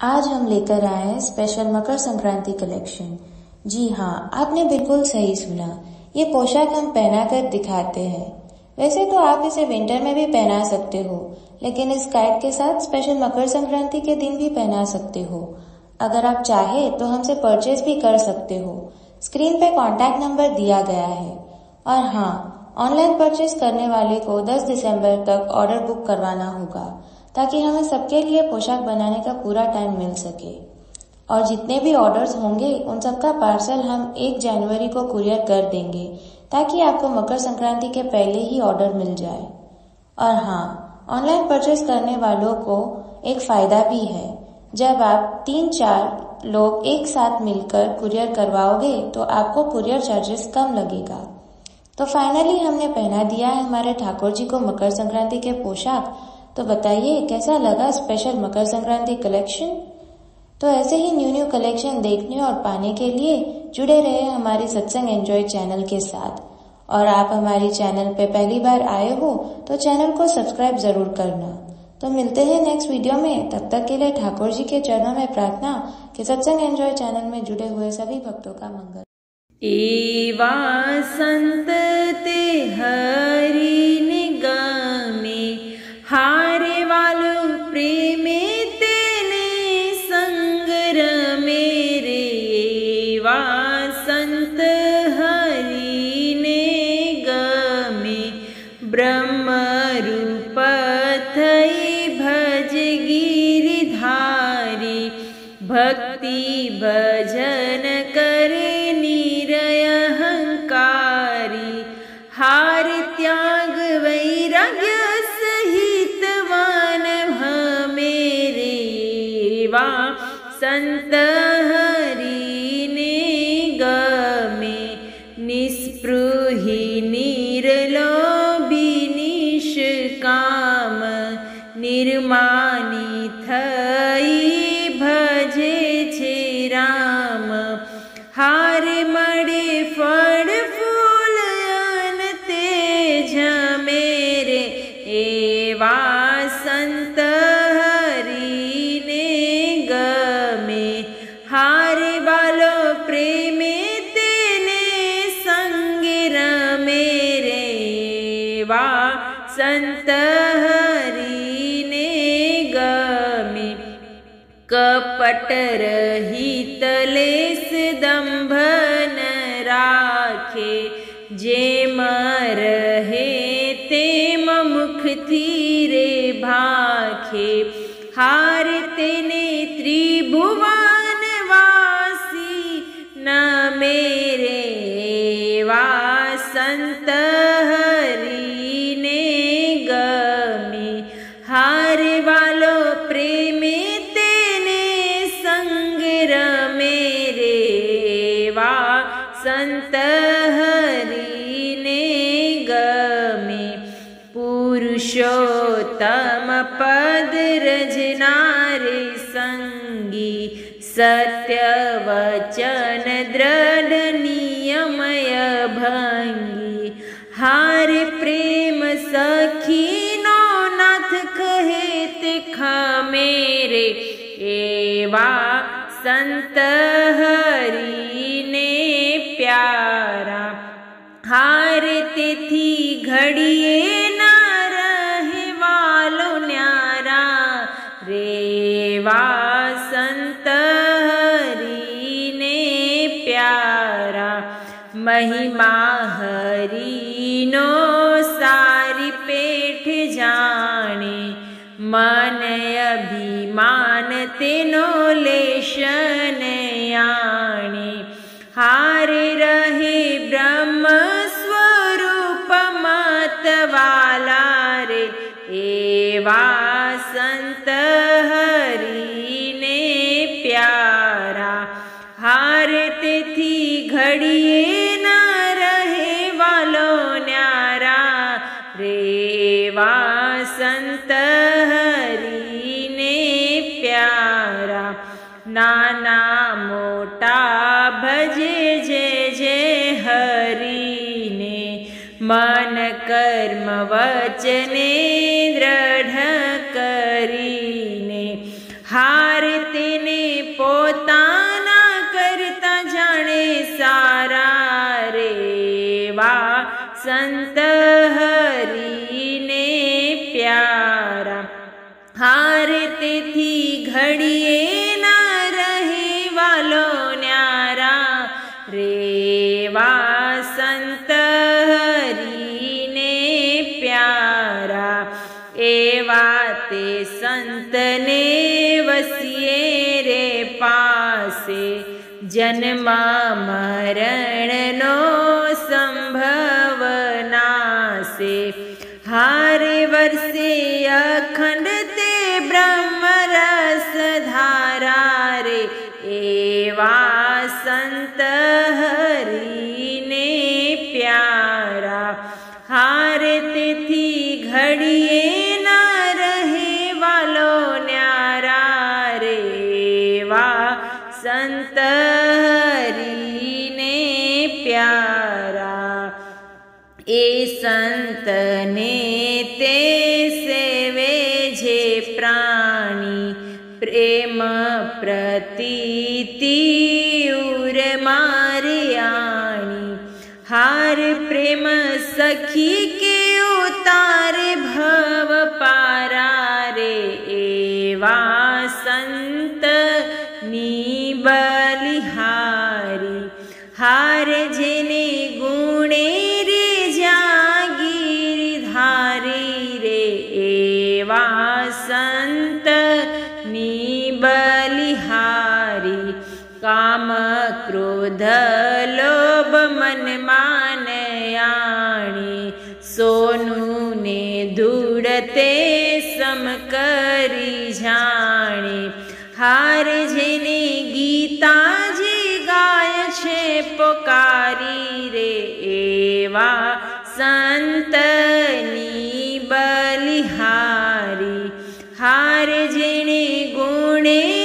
आज हम लेकर आए हैं स्पेशल मकर संक्रांति कलेक्शन जी हाँ आपने बिल्कुल सही सुना। ये पोशाक हम पहना कर दिखाते हैं। वैसे तो आप इसे विंटर में भी पहना सकते हो, लेकिन इस काइट के साथ स्पेशल मकर संक्रांति के दिन भी पहना सकते हो। अगर आप चाहे तो हमसे परचेज भी कर सकते हो। स्क्रीन पे कॉन्टैक्ट नंबर दिया गया है। और हाँ ऑनलाइन परचेज करने वाले को 10 दिसंबर तक ऑर्डर बुक करवाना होगा। ताकि हमें सबके लिए पोशाक बनाने का पूरा टाइम मिल सके। और जितने भी ऑर्डर्स होंगे, उन सबका पार्सल हम एक जनवरी को कुरियर कर देंगे, ताकि आपको मकर संक्रांति के पहले ही ऑर्डर मिल जाए। और हाँ ऑनलाइन परचेज करने वालों को एक फ़ायदा भी है। जब आप तीन चार लोग एक साथ मिलकर कुरियर करवाओगे तो आपको कुरियर चार्जेस कम लगेगा। तो फाइनली हमने पहना दिया है हमारे ठाकुर जी को मकर संक्रांति के पोशाक। तो बताइए, कैसा लगा स्पेशल मकर संक्रांति कलेक्शन तो ऐसे ही न्यू न्यू कलेक्शन देखने और पाने के लिए जुड़े रहे हमारे सत्संग एंजॉय चैनल के साथ। और आप हमारी चैनल पे पहली बार आए हो तो चैनल को सब्सक्राइब ज़रूर करना। तो मिलते हैं नेक्स्ट वीडियो में। तब तक के लिए ठाकुर जी के चरणों में प्रार्थना कि सत्संग एंजॉय चैनल में जुड़े हुए सभी भक्तों का मंगल। एवा संत हरि हार त्याग वैराग्य सहित वन मेरे वा संत हरि गमे निस्पृही निर्लोभी निष्काम निर्मानी थई भजे छे राम। हार मड़े फड़ प्रेमे तेने संगिर मेरे वा। संत हरि ने गमे। कपट रहित लेस दंभन राखे। जेम रहे तेम मुख थीरे भाखे। हार तेने त्रिभुवन संत हरि ने गमे पुरुषोत्तम पद रजनारे संगी सत्य वचन दृढ़ नियमय भंगी। हार प्रेम सखी नो नाथ कहेत खा मेरे, एवा संत घड़िए न रहे वालो न्यारा, रेवा संत हरि ने प्यारा। महिमा हरि नो सारी पेठ जाने, मन अभिमान तेनो लेशन आणे हार एवा संत हरि ने प्यारा, हार तिथि घड़िए न रहे वालो न्यारा। रेवा संत हरि ने प्यारा नाना मन कर्म वचने दृढ़ करीने हार તેને પોતાના કરતા જાણે સારા રે વા સંત હરીને પ્યારા હાર તેથી ઘડીએ ના રહે વાલો ન્યારા રેવા સંત संतने वसिए रे पासे, जन्मा मरण नो संभवनासे हर वर्षे अखंड ते ब्रह्म रस धारा रे, एवा संत हरी। सन्तरिे प्यारा ए सन्तने ते सेवे जे प्राणी प्रेम प्रतीति उर मारियाणी। हार प्रेम सखी के उतार भव पारा रे एवा। संत नी बलिहारी। हार जिने गुणे रे जागीरधारी रे एवा संत, नी बलिहारी। काम क्रोध, लोभ मन मानयाणी सोनू ने दूरते सम करी जा હાર જેને ગીતાજી ગાય છે પોકારી રે એવા સંતની બલિહારી હાર જેને ગુણે